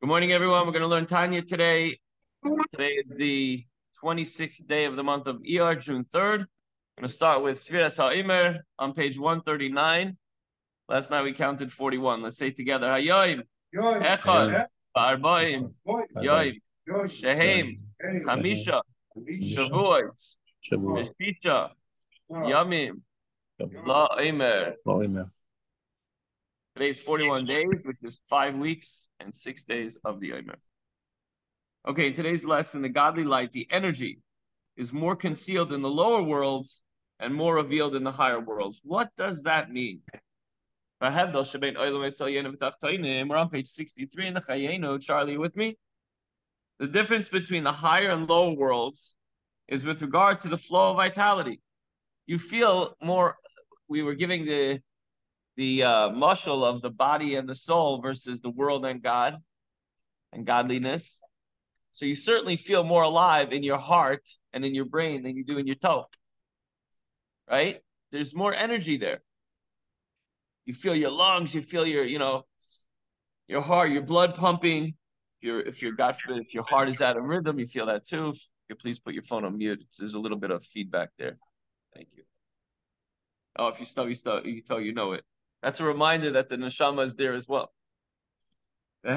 Good morning, everyone. We're going to learn Tanya today. Today is the 26th day of the month of Iyar, June 3rd. I'm going to start with Sfiras HaImer on page 139. Last night we counted 41. Let's say together. Hayoim, Echad, Arba'im, Yoim, Shehem, Chamisha, Shavuot, Meshisha, Yamim, La Imer. Today's 41 days, which is five weeks and six days of the Omer. Okay, today's lesson, the godly light, the energy, is more concealed in the lower worlds and more revealed in the higher worlds. What does that mean? We're on page 63 in the Chayenu. Charlie, with me? The difference between the higher and lower worlds is with regard to the flow of vitality. You feel more, we were giving the the uh, muscle of the body and the soul versus the world and God and godliness. So you certainly feel more alive in your heart and in your brain than you do in your toe. Right? There's more energy there. You feel your lungs, you feel your, you know, your heart, your blood pumping. If you're, if you're, God forbid, if your heart is out of rhythm, you feel that too. If you please put your phone on mute. There's a little bit of feedback there. Thank you. Oh, if you stop, you stop, you tell you know it. That's a reminder that the neshama is there as well. The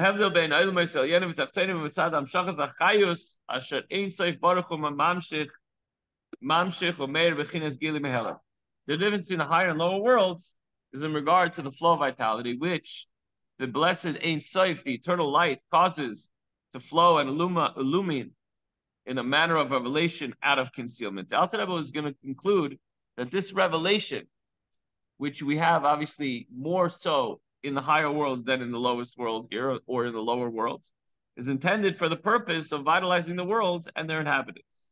difference between the higher and lower worlds is in regard to the flow of vitality, which the blessed Ein Sof, the eternal light, causes to flow and illumine in a manner of revelation out of concealment. The Alter Rebbe is going to conclude that this revelation which we have obviously more so in the higher worlds than in the lowest world here or in the lower worlds, is intended for the purpose of vitalizing the worlds and their inhabitants.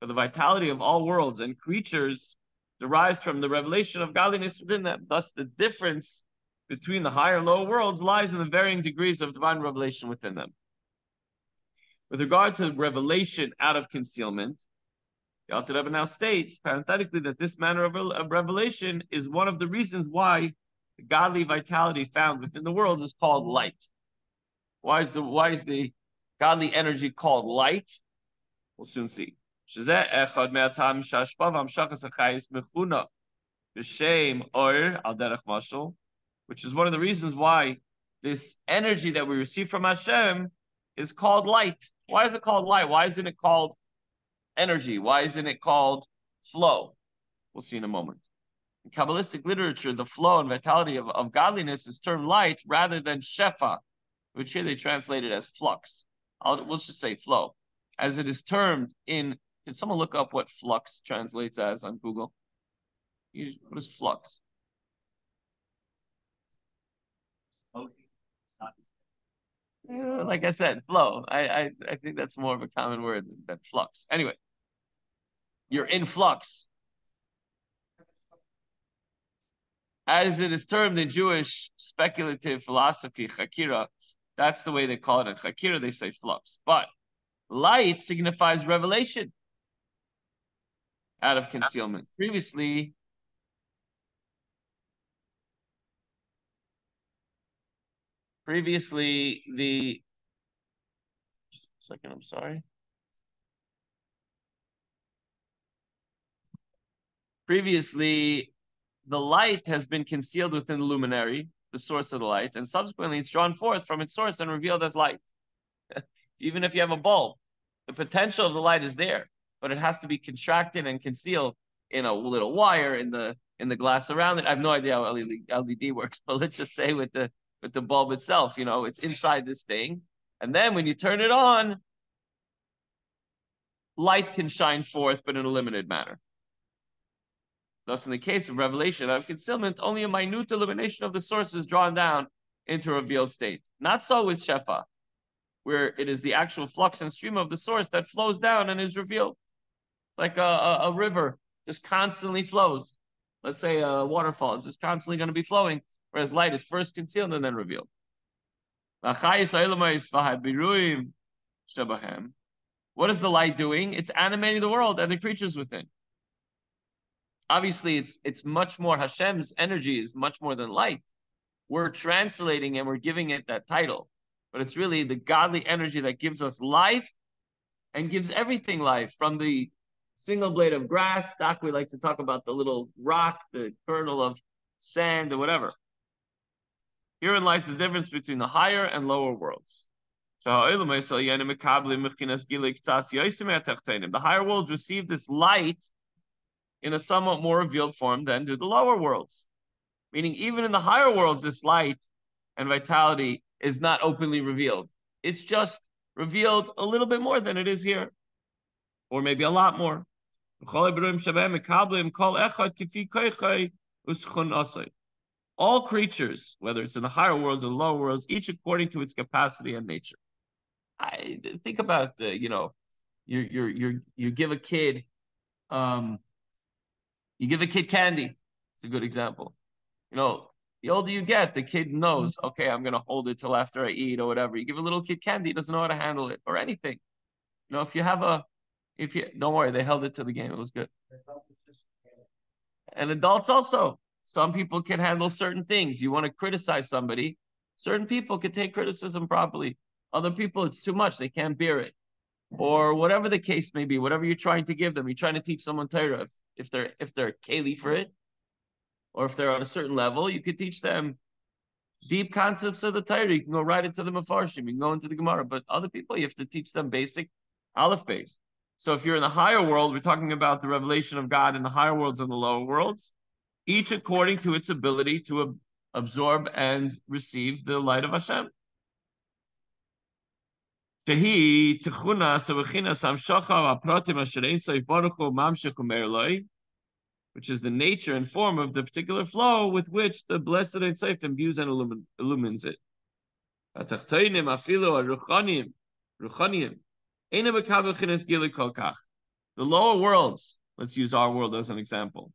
For the vitality of all worlds and creatures derives from the revelation of godliness within them. Thus, the difference between the higher and lower worlds lies in the varying degrees of divine revelation within them. With regard to revelation out of concealment, the Alter Rebbe now states, parenthetically, that this manner of, of revelation is one of the reasons why the godly vitality found within the world is called light. Why is the why is the godly energy called light? We'll soon see. Which is one of the reasons why this energy that we receive from Hashem is called light. Why is it called light? Why isn't it called energy. Why isn't it called flow? We'll see in a moment. In Kabbalistic literature, the flow and vitality of, of godliness is termed light rather than shefa, which here they translate it as flux. I'll, we'll just say flow, as it is termed in. Can someone look up what flux translates as on Google? What is flux? like I said, flow. I, I I think that's more of a common word than flux. Anyway, you're in flux. As it is termed in Jewish speculative philosophy, chakira, that's the way they call it in chakira, they say flux. But light signifies revelation out of concealment. Previously, previously the second, I'm sorry. Previously, the light has been concealed within the luminary, the source of the light, and subsequently it's drawn forth from its source and revealed as light. Even if you have a bulb, the potential of the light is there, but it has to be contracted and concealed in a little wire in the in the glass around it. I have no idea how LED, works, but let's just say with the with the bulb itself, you know, it's inside this thing. And then when you turn it on, light can shine forth, but in a limited manner. Thus, in the case of revelation of concealment, only a minute illumination of the source is drawn down into a revealed state. Not so with Shefa, where it is the actual flux and stream of the source that flows down and is revealed. Like a, a, a river just constantly flows. Let's say a waterfall is just constantly going to be flowing, whereas light is first concealed and then revealed. What is the light doing? It's animating the world and the creatures within obviously it's it's much more Hashem's energy is much more than light. We're translating and we're giving it that title. but it's really the godly energy that gives us life and gives everything life from the single blade of grass. Doc, we like to talk about the little rock, the kernel of sand, or whatever. Herein lies the difference between the higher and lower worlds. The higher worlds receive this light in a somewhat more revealed form than do the lower worlds. Meaning, even in the higher worlds, this light and vitality is not openly revealed. It's just revealed a little bit more than it is here, or maybe a lot more. All creatures, whether it's in the higher worlds or the lower worlds, each according to its capacity and nature. I think about the, you know, you you you you give a kid, um, you give a kid candy. It's a good example. You know, the older you get, the kid knows, mm-hmm. okay, I'm gonna hold it till after I eat or whatever. You give a little kid candy, he doesn't know how to handle it or anything. You know, if you have a, if you don't worry, they held it to the game. It was good. And adults also. Some people can handle certain things. You want to criticize somebody. Certain people can take criticism properly. Other people, it's too much. They can't bear it. Or whatever the case may be, whatever you're trying to give them, you're trying to teach someone Torah. If, if they're if they're keli for it, or if they're on a certain level, you could teach them deep concepts of the Torah. You can go right into the Mefarshim, you can go into the Gemara. But other people, you have to teach them basic Aleph Beis. So if you're in the higher world, we're talking about the revelation of God in the higher worlds and the lower worlds, each according to its ability to ab- absorb and receive the light of Hashem. Which is the nature and form of the particular flow with which the blessed Ein Sof imbues and illumin, illumines it. The lower worlds, let's use our world as an example,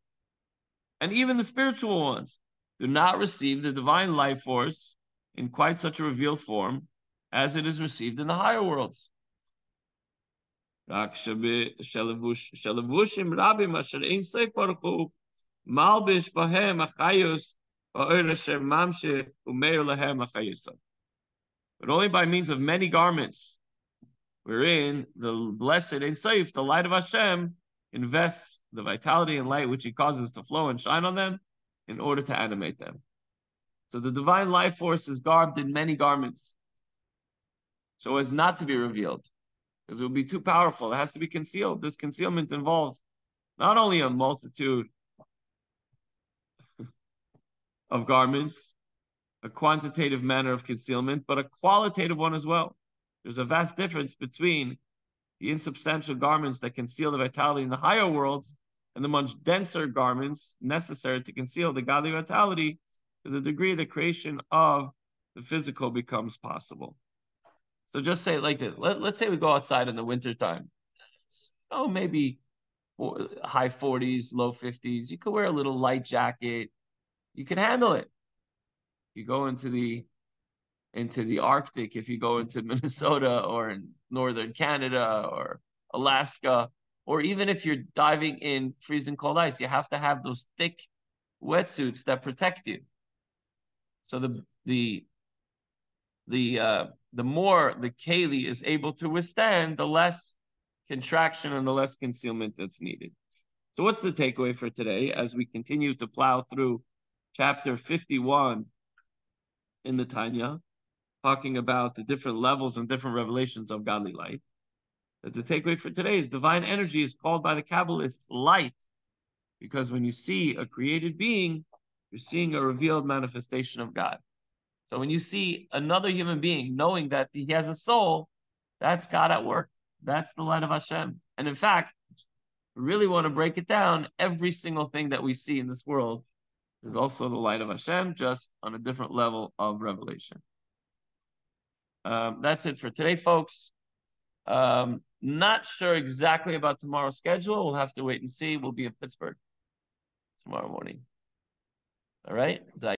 and even the spiritual ones, do not receive the divine life force in quite such a revealed form as it is received in the higher worlds. But only by means of many garments, wherein the blessed Ein Sof, the light of Hashem, invests the vitality and light which He causes to flow and shine on them in order to animate them. So the divine life force is garbed in many garments so as not to be revealed, because it would be too powerful. It has to be concealed. This concealment involves not only a multitude of garments, a quantitative manner of concealment, but a qualitative one as well. There's a vast difference between the insubstantial garments that conceal the vitality in the higher worlds and the much denser garments necessary to conceal the godly vitality to the degree the creation of the physical becomes possible. So just say like this. Let, let's say we go outside in the wintertime. Oh, maybe high 40s, low 50s. You could wear a little light jacket. You can handle it. You go into the into the Arctic, if you go into Minnesota or in northern Canada or Alaska, or even if you're diving in freezing cold ice, you have to have those thick wetsuits that protect you. So the the the uh, the more the keli is able to withstand, the less contraction and the less concealment that's needed. So, what's the takeaway for today as we continue to plow through chapter 51 in the Tanya, talking about the different levels and different revelations of godly light? That the takeaway for today is divine energy is called by the Kabbalists light, because when you see a created being, you're seeing a revealed manifestation of God. So when you see another human being knowing that he has a soul, that's God at work. That's the light of Hashem. And in fact, really want to break it down. Every single thing that we see in this world is also the light of Hashem, just on a different level of revelation. Um, that's it for today, folks. Um, not sure exactly about tomorrow's schedule. We'll have to wait and see. We'll be in Pittsburgh tomorrow morning. All right.